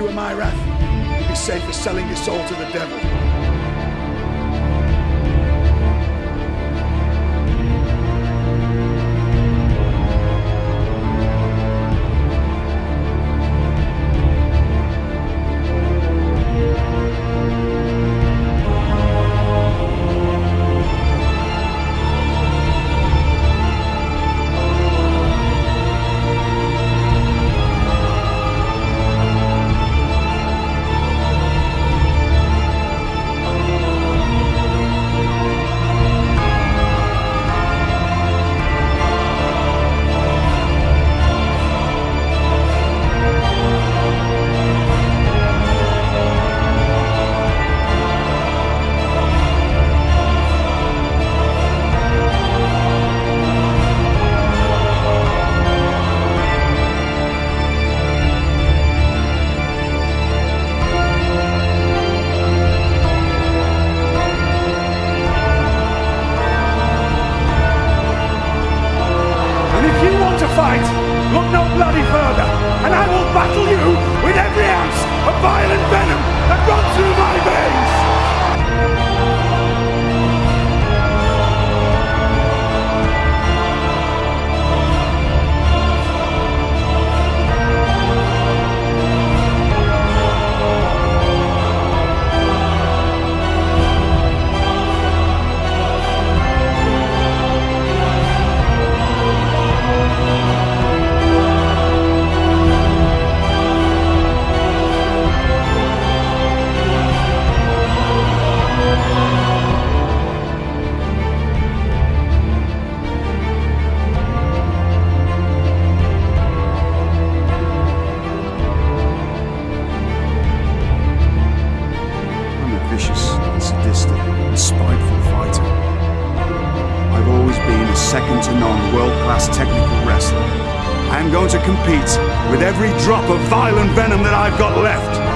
you in my wrath, you'll be safe as selling your soul to the devil. Battle you with every ounce of violent venom that runs through Vicious, sadistic, and spiteful fighter. I've always been a second to none world class technical wrestler. I am going to compete with every drop of violent venom that I've got left.